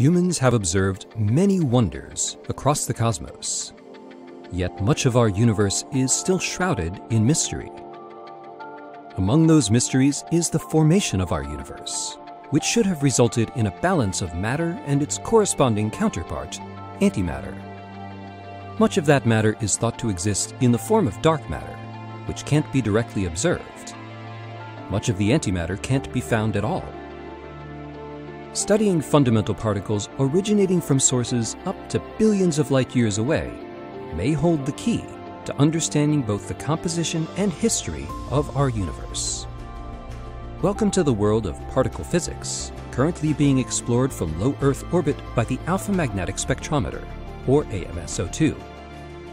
Humans have observed many wonders across the cosmos. Yet much of our universe is still shrouded in mystery. Among those mysteries is the formation of our universe, which should have resulted in a balance of matter and its corresponding counterpart, antimatter. Much of that matter is thought to exist in the form of dark matter, which can't be directly observed. Much of the antimatter can't be found at all. Studying fundamental particles originating from sources up to billions of light years away may hold the key to understanding both the composition and history of our universe. Welcome to the world of particle physics, currently being explored from low Earth orbit by the Alpha Magnetic Spectrometer, or AMS-02,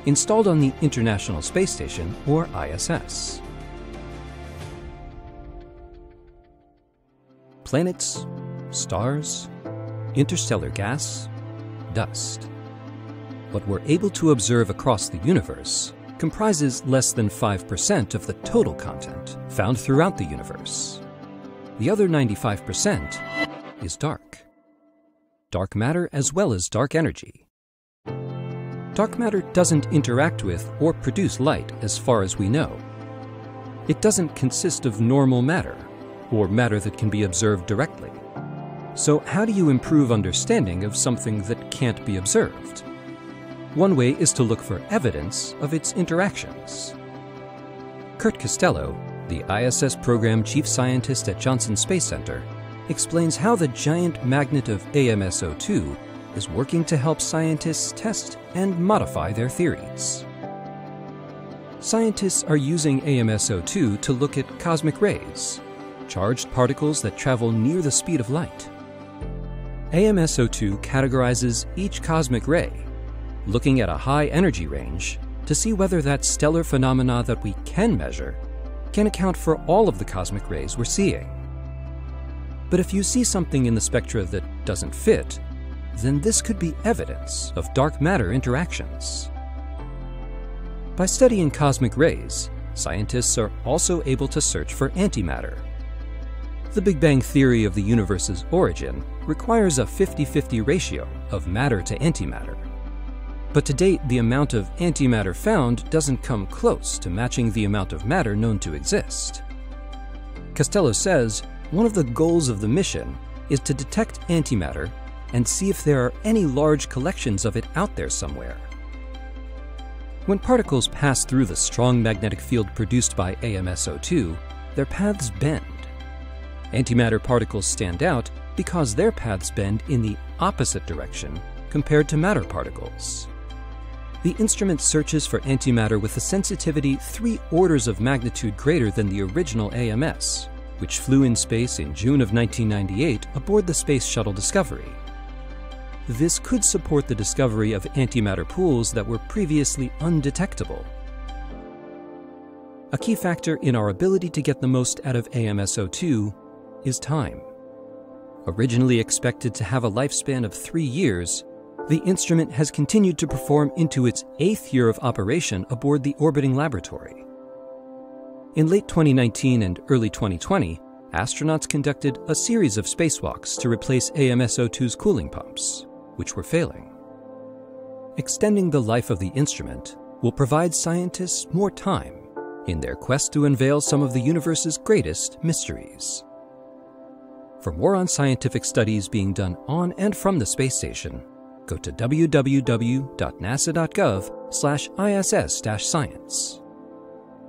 installed on the International Space Station, or ISS. Planets, stars, interstellar gas, dust. What we're able to observe across the universe comprises less than 5% of the total content found throughout the universe. The other 95% is dark. Dark matter as well as dark energy. Dark matter doesn't interact with or produce light as far as we know. It doesn't consist of normal matter, or matter that can be observed directly. So how do you improve understanding of something that can't be observed? One way is to look for evidence of its interactions. Kirt Costello, the ISS program chief scientist at Johnson Space Center, explains how the giant magnet of AMS-02 is working to help scientists test and modify their theories. Scientists are using AMS-02 to look at cosmic rays, charged particles that travel near the speed of light. AMS-02 categorizes each cosmic ray, looking at a high energy range to see whether that stellar phenomena that we can measure can account for all of the cosmic rays we're seeing. But if you see something in the spectra that doesn't fit, then this could be evidence of dark matter interactions. By studying cosmic rays, scientists are also able to search for antimatter, the Big Bang theory of the universe's origin requires a 50-50 ratio of matter to antimatter. But to date, the amount of antimatter found doesn't come close to matching the amount of matter known to exist. Costello says one of the goals of the mission is to detect antimatter and see if there are any large collections of it out there somewhere. When particles pass through the strong magnetic field produced by AMS-02, their paths bend Antimatter particles stand out because their paths bend in the opposite direction compared to matter particles. The instrument searches for antimatter with a sensitivity three orders of magnitude greater than the original AMS, which flew in space in June of 1998 aboard the Space Shuttle Discovery. This could support the discovery of antimatter pools that were previously undetectable. A key factor in our ability to get the most out of AMS-02 is time. Originally expected to have a lifespan of three years, the instrument has continued to perform into its eighth year of operation aboard the orbiting laboratory. In late 2019 and early 2020, astronauts conducted a series of spacewalks to replace AMS-02's cooling pumps, which were failing. Extending the life of the instrument will provide scientists more time in their quest to unveil some of the universe's greatest mysteries. For more on scientific studies being done on and from the space station, go to www.nasa.gov/iss-science.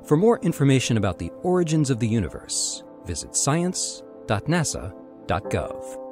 For more information about the origins of the universe, visit science.nasa.gov.